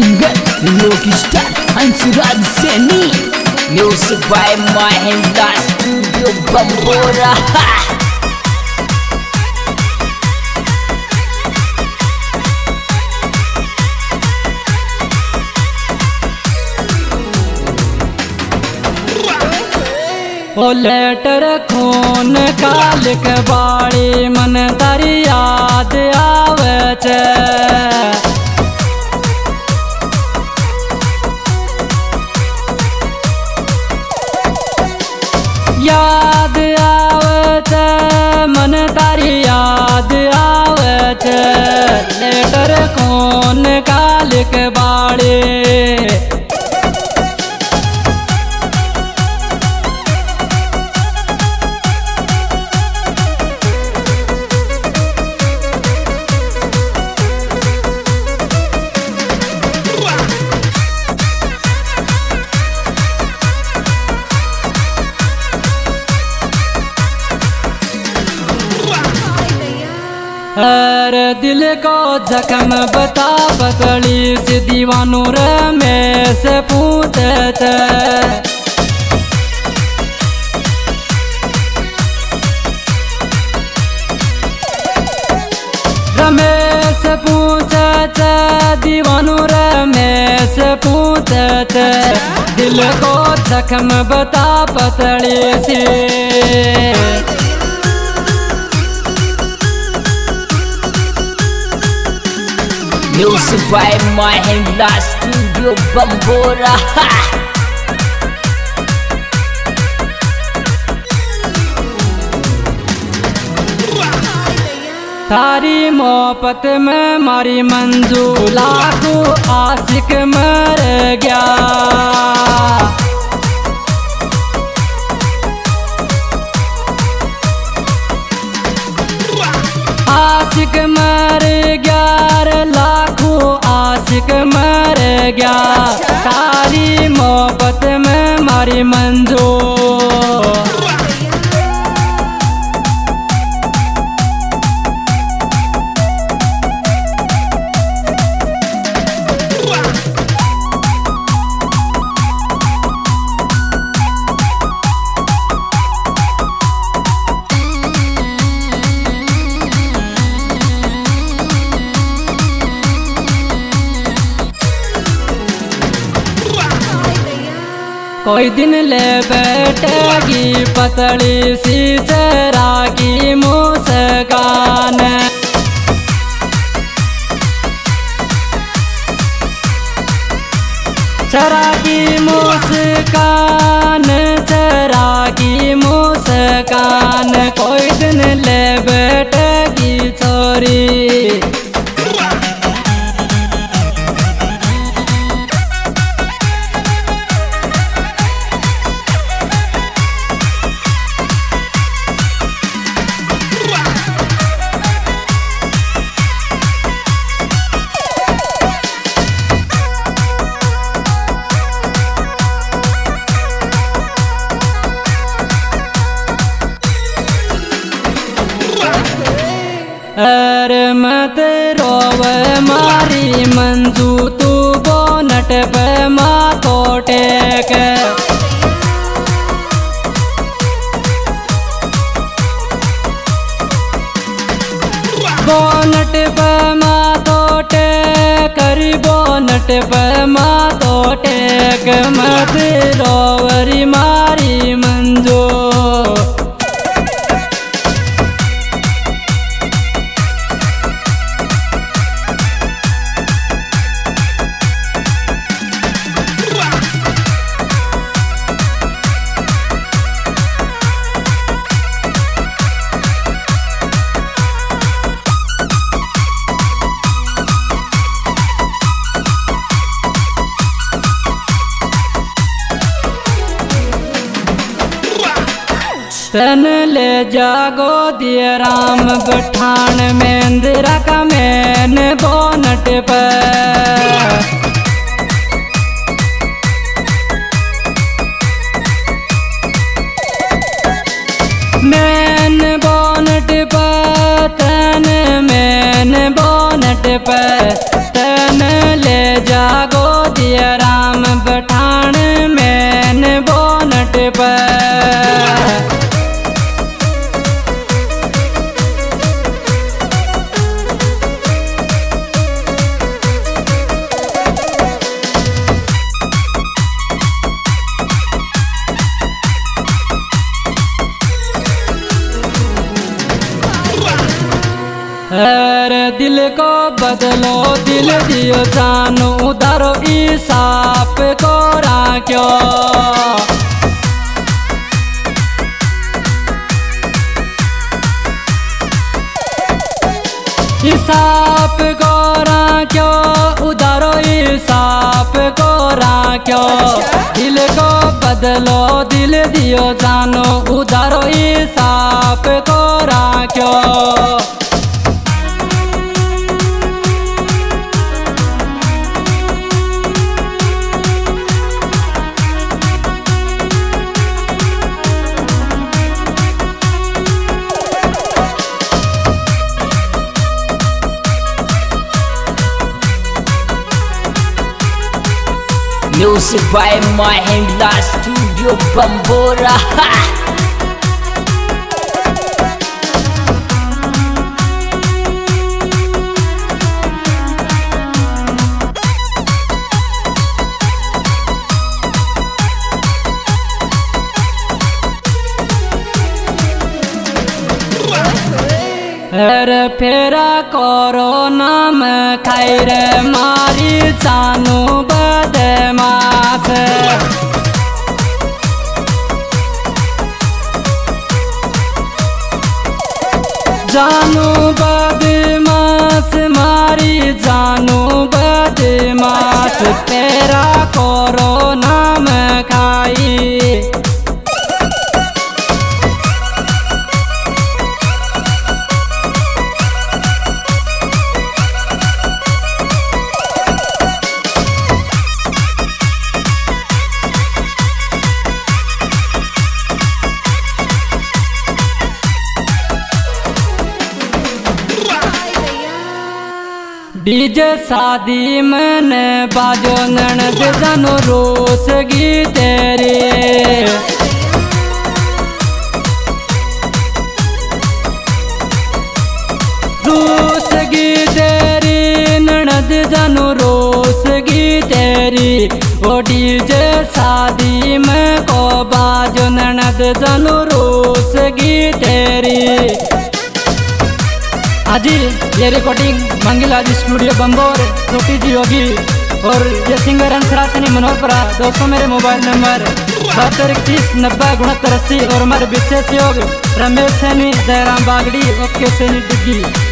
Singer rockstar Hansraj Saini music by Mahendra studio Bambora O letter खून काल के बाड़ी मन तारी याद आवे काल के हर दिल को जख्म बता बतली से दीवानों रे में से पूछते रमेश पूछते दीवानों रमेश पूछते दिल को जख्म बता पतली से। Music by Mahendra bambora ha! तारी मोहब्बत में मारी मंजू लाखों आशिक मर गया। आशिक मर गया। सारी मोहब्बत में मारी मंजू कोई दिन ले बैठेगी पतली सी चरा की मुस्कान। चरा की मुस्कान चरा की मुस्कान। कोई दिन ले बैठेगी छोरी अरे मत रोव मारी मंजू, तू बोनट पे माथो टेक बोनट पे माथो टेक करी बोनट पे माथो टेक मत रोवरी मारी तन ले जागो दिए राम बठान में इंदिरा का मैन बोनट पर। मैन बोनट पर, तन मैन बोनट पर। तन ले जागो दिया दिल को बदलो, दिल दियो जानो उधारो ईसाप को राख्यो। हिसाब को राख्यो उधारो ईसाप को राख्यो। दिल को बदलो, दिल दियो जानो उधारो ईसाप को राख्यो। Music by Mahindra Studio Bambora. हेर फेरा करो नाम खाइर मारी चानु बदमास जानू बदमास मारी जानू बदमास फेरा करो नाम, खाई डीजे शादी मन बाजो ननद जनो रोस गी तेरे। रोस गी तेरी, ननद जनो रोस गी तेरी। ओ डीजे शादी में को बाजो ननद जनो रोस गी तेरी। हाजी ये रिकॉर्डिंग मंगला जी स्टूडियो बम्बोर छोटी जी होगी और ये सिंगर अंसरा हंसरासनी मनोहरपुरा, दोस्तों मेरे मोबाइल नंबर बहत्तर इक्कीस, नब्बे, उनहत्तर, अस्सी। और हमारे विशेष योग, रमेश सैनी, जयराम बागड़ी, ओके सैनी डिग्गी।